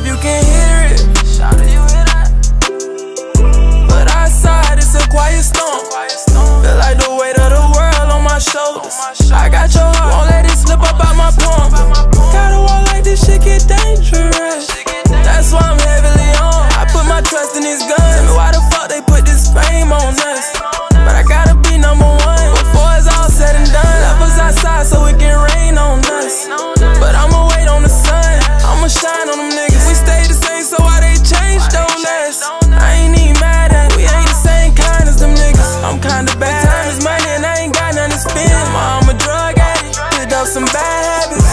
If you can hear it.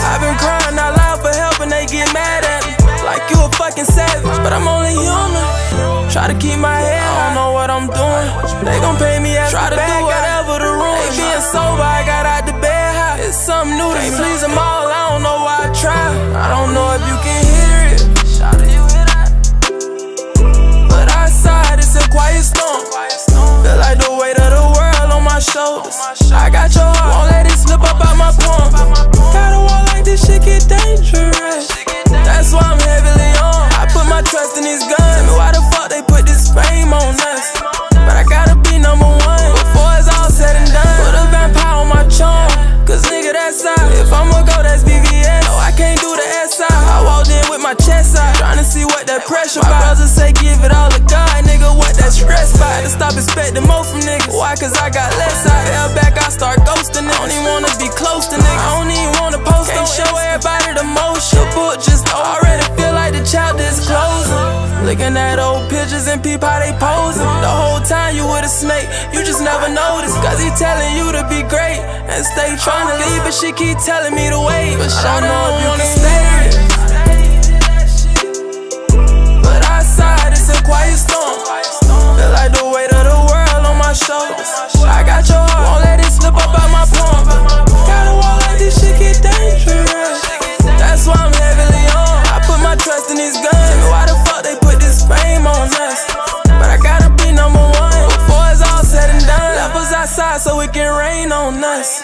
I've been crying out loud for help and they get mad at me. Like you a fucking savage, but I'm only human. Try to keep my head, I don't know what I'm doing. They gon' pay me as Try to do whatever the room. They being sober, I got out the bed high. It's something new, they please them all. I don't know why I try. I don't know if you can hear it. Shout you hear that? But outside it's a quiet storm. Feel like the weight of the world on my shoulders. I got your chest out. Trying to see what that pressure My brothers say give it all to God. Nigga, what that stress by? To stop expecting more from niggas. Why? Cause I got less. I fell back, I start ghosting. I don't even wanna be close to niggas. I don't even wanna post. Can't show everybody the motion. The book just already feel like the chapter is closing. Looking at old pictures and peep how they posing. The whole time you with a snake, you just never notice. Cause he telling you to be great and stay trying to leave, but she keep telling me to wait. But I don't know if you can Tell me why the fuck they put this fame on us. But I gotta be number one all said and done. Us outside so it can rain on us.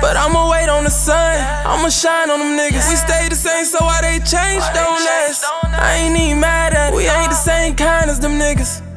But I'ma wait on the sun. I'ma shine on them niggas. We stay the same, so why they change don't less? I ain't even mad at. We ain't the same kind as them niggas.